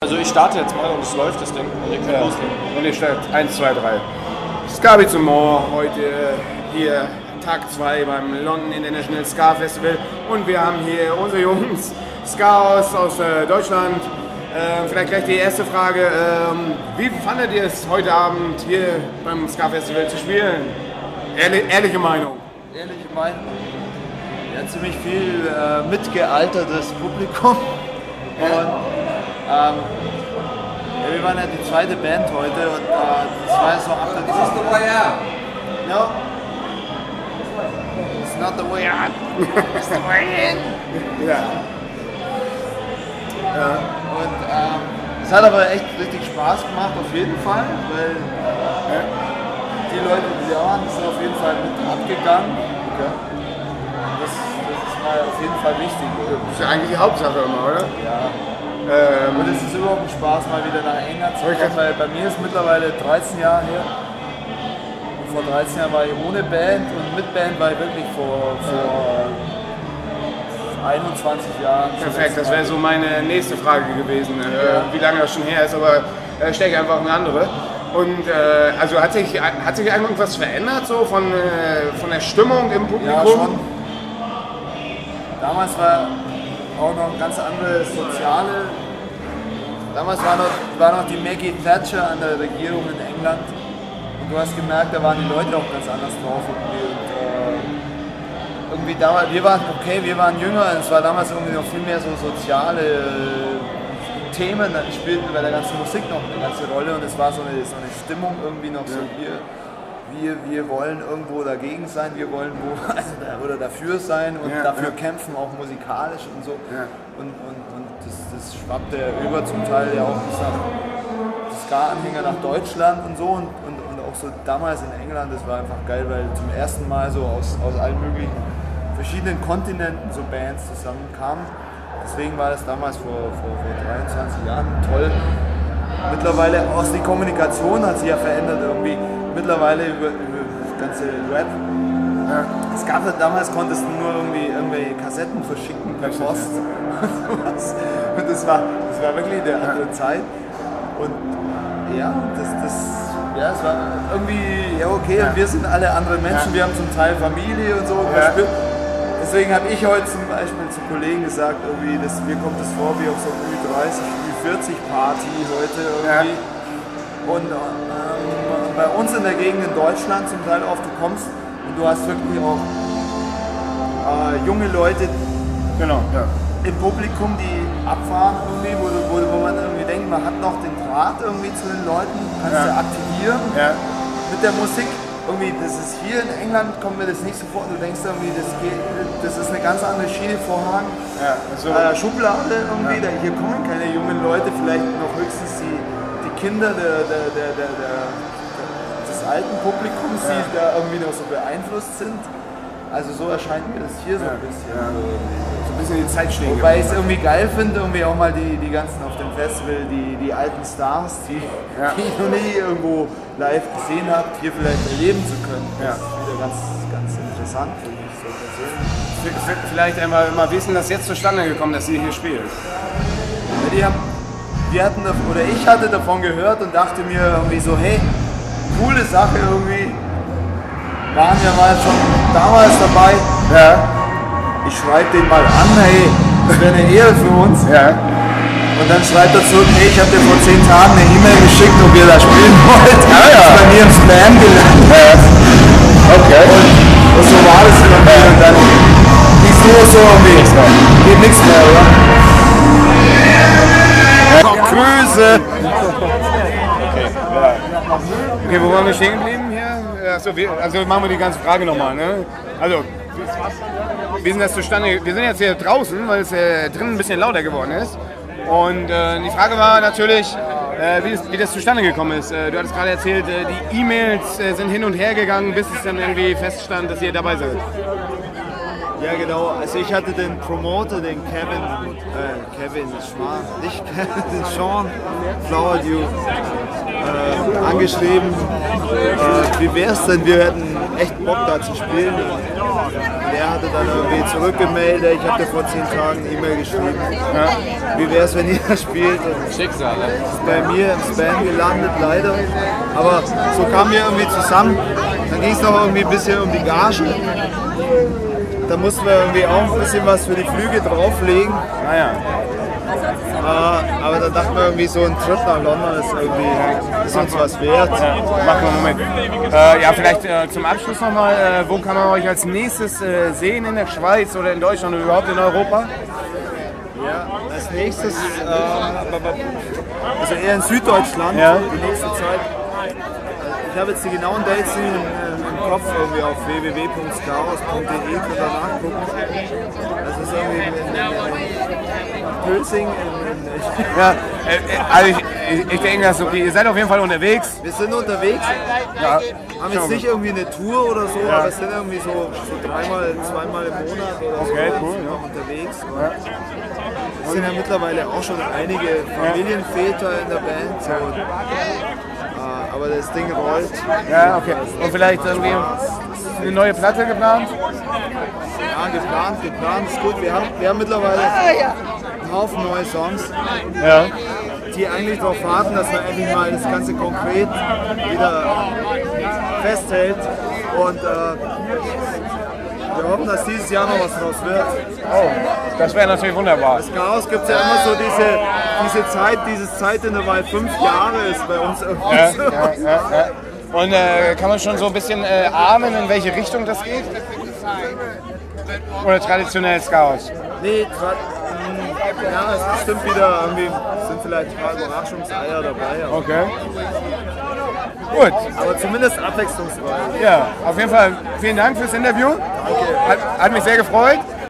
Also ich starte jetzt mal und es läuft das Ding. Direkt Ja. Und ihr startet 1, 2, 3. Scabi zum Moor, heute hier Tag 2 beim London International Ska Festival. Und wir haben hier unsere Jungs, Ska aus, aus äh, Deutschland. Äh, vielleicht gleich die erste Frage. Ähm, wie fandet ihr es heute Abend hier beim Ska Festival zu spielen? Ehrli ehrliche Meinung. ehrliche Meinung. Ja, ziemlich viel äh, mitgealtertes Publikum. Und ähm, ja, wir waren ja die zweite Band heute und äh, das war so ab This is the way out. No. It's not the way out. It's the way in. Ja. Und ähm, es hat aber echt richtig Spaß gemacht, auf jeden Fall, weil die Leute, die da waren, sind auf jeden Fall mit abgegangen. Das, das ist mal auf jeden Fall wichtig. Das ist ja eigentlich die Hauptsache immer, oder? Ja. Ähm, Und es ist überhaupt ein Spaß, mal wieder nach England zu kommen, weil bei mir ist mittlerweile 13 Jahre her. Und vor 13 Jahren war ich ohne Band und mit Band war ich wirklich vor, vor 21 Jahren. Perfekt, das wäre so meine nächste Frage gewesen, äh, wie lange das schon her ist, aber äh, stelle ich einfach eine andere. Und äh, also hat sich, hat sich irgendwas verändert so von, äh, von der Stimmung im Publikum? Ja, schon. Damals war auch noch eine ganz andere soziale. Damals war noch, war noch die Maggie Thatcher an der Regierung in England. Und du hast gemerkt, da waren die Leute auch ganz anders drauf. Irgendwie. Und, äh, irgendwie damals, wir waren, okay, wir waren jünger, und es war damals irgendwie noch viel mehr so soziale äh, Themen, spielten bei der ganzen Musik noch eine ganze Rolle und es war so eine, so eine Stimmung irgendwie noch so, wir, wir, wir wollen irgendwo dagegen sein, wir wollen wo, also da, oder dafür sein und Ja, dafür ja. kämpfen, auch musikalisch und so. Ja. Und, und, und das, das schwappte über zum Teil ja auch bis nach Ska-Anhänger nach Deutschland und so und, und, und auch so damals in England, das war einfach geil, weil zum ersten Mal so aus, aus allen möglichen verschiedenen Kontinenten so Bands zusammenkamen. Deswegen war das damals vor, vor, vor 23 Jahren toll. Mittlerweile auch die Kommunikation hat sich ja verändert irgendwie. Mittlerweile über, über das ganze Rap. Es gab ja damals konntest du nur irgendwie irgendwelche Kassetten verschicken per Post und sowas. Und das war, das war wirklich eine andere Zeit. Und ja, das, das, ja, es war irgendwie, ja okay, und wir sind alle andere Menschen, wir haben zum Teil Familie und so. Ja. deswegen habe ich heute zum Beispiel zu Kollegen gesagt, irgendwie, das, mir kommt das vor wie auf so einer Ü30, Ü40 Party heute irgendwie. Und ähm, bei uns in der Gegend in Deutschland zum Teil oft, du kommst und du hast wirklich auch äh, junge Leute Genau, ja. im Publikum, die abfahren irgendwie, wo, wo, wo man irgendwie denkt, man hat noch den Draht irgendwie zu den Leuten, kannst Ja. du aktivieren ja. mit der Musik. Irgendwie, das ist hier in England, kommt mir das nicht so vor. Du denkst irgendwie, das, geht, das ist eine ganz andere Schiene, Vorhang, ja. So, äh, Schublade irgendwie. Da, hier kommen keine jungen Leute, vielleicht noch höchstens die, die Kinder der, der, der, der, alten Publikums, die da irgendwie noch so beeinflusst sind. Also so erscheint mir das hier so ein bisschen. Ja. So. ein bisschen die Zeit stehen Wobei ich es geblieben. irgendwie geil finde, irgendwie auch mal die, die ganzen auf dem Festival, die, die alten Stars, die, Ja. die ich noch nie irgendwo live gesehen habe, hier vielleicht erleben zu können. Ja. Das ist wieder ganz, ganz interessant für mich so persönlich. Vielleicht einmal mal wissen, dass jetzt zustande gekommen, dass ihr hier spielt. Ja, die haben, wir hatten, oder ich hatte davon gehört und dachte mir irgendwie so, hey, coole Sache irgendwie. Waren ja mal schon damals dabei. Ja, Ich schreibe den mal an, hey, das wäre eine Ehre für uns. ja. Und dann schreibt er zurück, hey, ich habe dir vor zehn Tagen eine E-Mail geschickt, ob ihr da spielen wollt. Ah, ja. Ist bei mir im Spam gelandet. Okay. Und so war das irgendwie. Und dann hieß nur so irgendwie, geht nichts mehr, oder? Grüße! Okay, wo waren wir stehen geblieben hier? Achso, wir, also machen wir die ganze Frage nochmal, ne? Also, wie denn das zustande? Wir sind jetzt hier draußen, weil es äh, drinnen ein bisschen lauter geworden ist. Und äh, die Frage war natürlich, äh, wie, es, wie das zustande gekommen ist. Äh, du hattest gerade erzählt, äh, die E-Mails äh, sind hin und her gegangen, bis es dann irgendwie feststand, dass ihr dabei seid. Ja genau, also ich hatte den Promoter, den Kevin, Kevin Schmarr, nicht Kevin, Sean Flowerdew. Äh, angeschrieben, äh, wie wäre es denn, wir hätten echt Bock da zu spielen. Der hatte dann irgendwie zurückgemeldet, ich habe dir vor zehn Tagen eine E-Mail geschrieben, ja. wie wäre es, wenn ihr spielt. Und Schicksal, ne? ist bei mir im Spam gelandet, leider. Aber so kamen wir irgendwie zusammen. Dann ging es noch irgendwie ein bisschen um die Gagen. Da mussten wir irgendwie auch ein bisschen was für die Flüge drauflegen. Naja. Äh, aber dann dachten wir irgendwie, so ein Trip nach London ist irgendwie ist uns was wert. Ja, machen wir Moment. Äh, ja, vielleicht äh, zum Abschluss nochmal, äh, wo kann man euch als nächstes äh, sehen in der Schweiz oder in Deutschland oder überhaupt in Europa? Ja, als nächstes, ähm, also eher in Süddeutschland, Ja. die nächste Zeit. Ich habe jetzt die genauen Dates im Kopf, irgendwie auf www.skaros.de könnt ihr nachgucken. Das ist irgendwie in, in, in Pölsing. In, Ja, äh, äh, also ich, ich, ich denke, das ist okay. Ihr seid auf jeden Fall unterwegs. wir sind unterwegs, Ja, haben jetzt nicht irgendwie eine Tour oder so, aber sind irgendwie so, so dreimal, zweimal im Monat oder so Okay, cool, ja. unterwegs. Es sind ja mittlerweile auch schon einige Familienväter in der Band. So. Aber das Ding rollt. Ja, okay. Und vielleicht irgendwie eine neue Platte geplant? Ja, geplant, geplant ist gut. Wir haben, wir haben mittlerweile einen Haufen neue Songs, Ja. die eigentlich darauf warten, dass man endlich mal das Ganze konkret wieder festhält. Und äh, wir hoffen, dass dieses Jahr noch was draus wird. Oh, das wäre natürlich wunderbar. Das Chaos gibt es ja immer so diese, diese Zeit, dieses Zeitintervall, fünf Jahre ist bei uns irgendwie Ja, ja, ja. Und äh, kann man schon so ein bisschen äh, ahnen, in welche Richtung das geht? Oder traditionelles Chaos? Nee, tra- mh, ja, es ist bestimmt wieder irgendwie, sind vielleicht ein paar Überraschungseier dabei. Okay. Gut, aber zumindest abwechslungsreich. ja, auf jeden Fall vielen Dank fürs Interview. Hat, hat mich sehr gefreut.